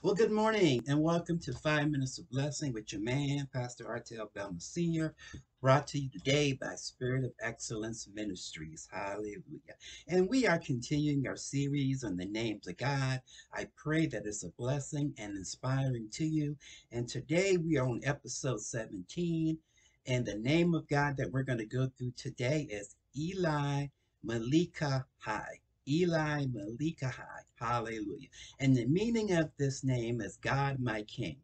Well, good morning and welcome to Five Minutes of Blessing with your man, Pastor Artel Bellman Sr., brought to you today by Spirit of Excellence Ministries. Hallelujah. And we are continuing our series on the names of God. I pray that it's a blessing and inspiring to you. And today we are on episode 17. And the name of God that we're going to go through today is Eli Malika High. Eli Malikahai. Hallelujah. And the meaning of this name is God my King.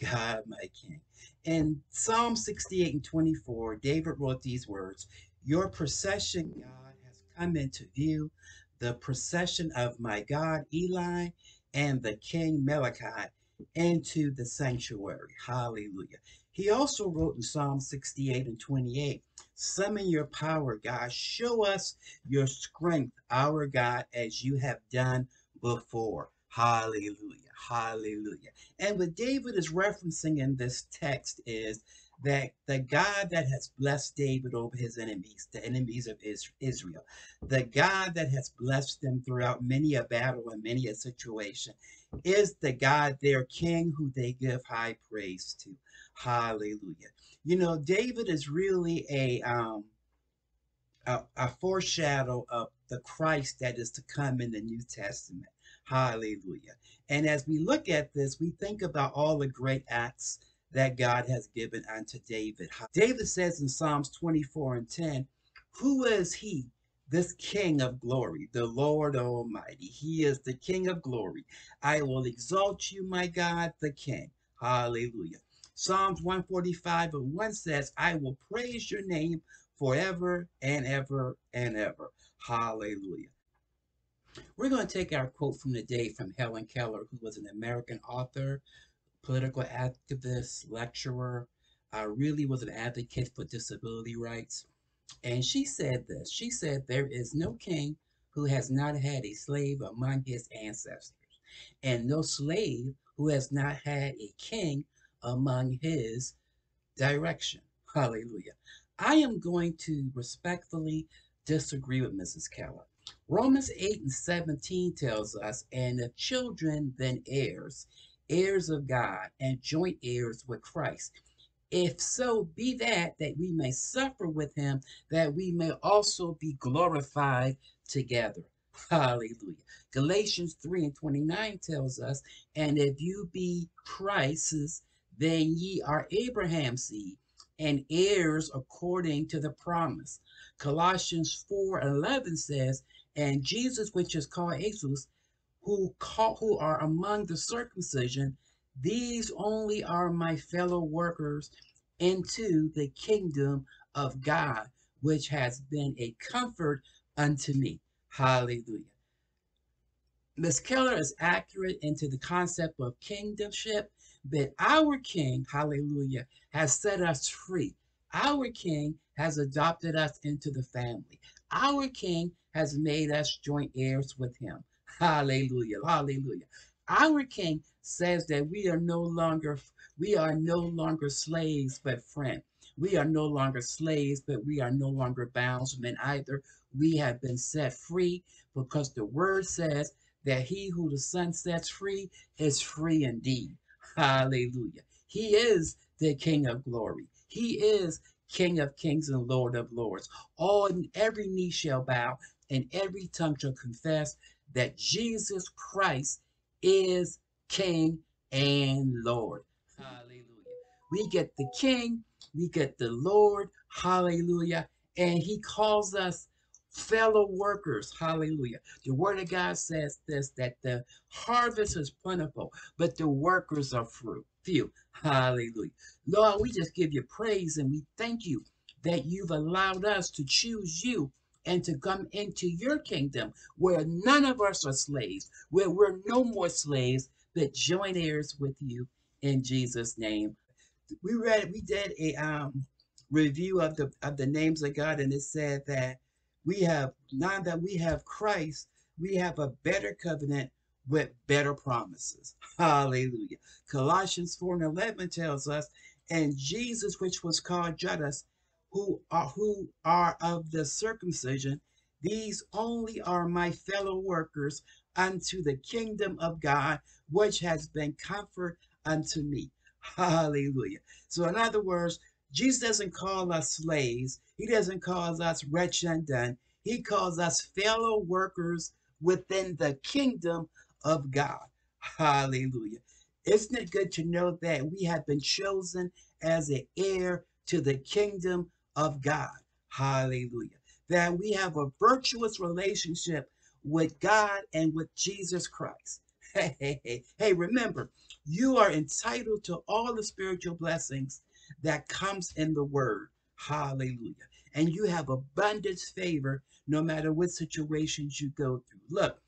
God my King. In Psalm 68 and 24, David wrote these words Your procession, God, has come into view. The procession of my God Eli and the King Malachi into the sanctuary. Hallelujah. He also wrote in Psalm 68 and 28 Summon your power, God. Show us your strength, our God, as you have done before. Hallelujah. Hallelujah. And what David is referencing in this text is that the God that has blessed David over his enemies, the enemies of Israel, the God that has blessed them throughout many a battle and many a situation, is the God, their king, who they give high praise to. Hallelujah. You know, David is really a um a, a foreshadow of the Christ that is to come in the New Testament. Hallelujah. And as we look at this, we think about all the great acts that God has given unto David. David says in Psalms 24 and 10, Who is he, this King of glory, the Lord Almighty? He is the King of glory. I will exalt you, my God, the King. Hallelujah. Psalms 145 and 1 says, I will praise your name forever and ever and ever. Hallelujah. We're going to take our quote from the day from Helen Keller, who was an American author, political activist, lecturer, uh, really was an advocate for disability rights. And she said this She said, There is no king who has not had a slave among his ancestors, and no slave who has not had a king among his direction. Hallelujah. I am going to respectfully disagree with Mrs. Keller. Romans 8 and 17 tells us, and the children then heirs, heirs of God, and joint heirs with Christ. If so be that, that we may suffer with him, that we may also be glorified together. Hallelujah. Galatians 3 and 29 tells us, and if you be Christ's, then ye are Abraham's seed and heirs according to the promise. Colossians 4 11 says, And Jesus, which is called Jesus, who, call, who are among the circumcision, these only are my fellow workers into the kingdom of God, which has been a comfort unto me. Hallelujah. Miss Keller is accurate into the concept of kingdomship that our King, hallelujah, has set us free. Our King has adopted us into the family. Our King has made us joint heirs with him. Hallelujah. Hallelujah. Our King says that we are no longer we are no longer slaves but friends. We are no longer slaves, but we are no longer bondsmen either. We have been set free because the word says that he who the Son sets free is free indeed. Hallelujah. He is the King of glory. He is King of kings and Lord of lords. All and every knee shall bow and every tongue shall confess that Jesus Christ is King and Lord. Hallelujah. We get the King, we get the Lord. Hallelujah. And he calls us fellow workers. Hallelujah. The word of God says this that the harvest is plentiful, but the workers are few. Hallelujah. Lord, we just give you praise and we thank you that you've allowed us to choose you and to come into your kingdom where none of us are slaves, where we're no more slaves, but joint heirs with you in Jesus' name. We read, we did a um, review of the of the names of God, and it said that we have, now that we have Christ, we have a better covenant with better promises. Hallelujah. Colossians 4 and 11 tells us, and Jesus, which was called Judas, who are, who are of the circumcision, These only are my fellow workers unto the kingdom of God, which has been comfort unto me. Hallelujah. So, in other words, Jesus doesn't call us slaves. He doesn't call us wretched and done. He calls us fellow workers within the kingdom of God. Hallelujah. Isn't it good to know that we have been chosen as an heir to the kingdom of God? Hallelujah. That we have a virtuous relationship with God and with Jesus Christ. Hey, hey, hey, hey, remember, you are entitled to all the spiritual blessings that comes in the word. Hallelujah. And you have abundance favor no matter what situations you go through. Look,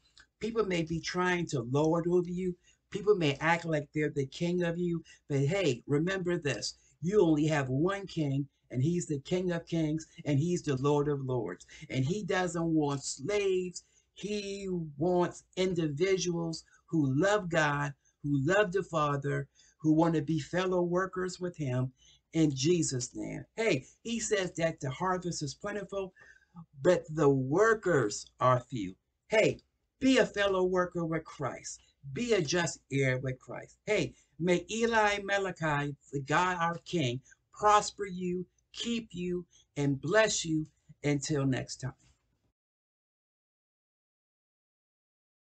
people may be trying to lord over you. People may act like they're the king of you. But hey, remember this. You only have one king, and he's the king of kings, and he's the lord of lords. And he doesn't want slaves. He wants individuals who love God, who love the Father, who want to be fellow workers with him in Jesus' name. Hey, he says that the harvest is plentiful, but the workers are few. Hey, be a fellow worker with Christ. Be a just heir with Christ. Hey, may Eli Malachi, the God our King, prosper you, keep you, and bless you until next time.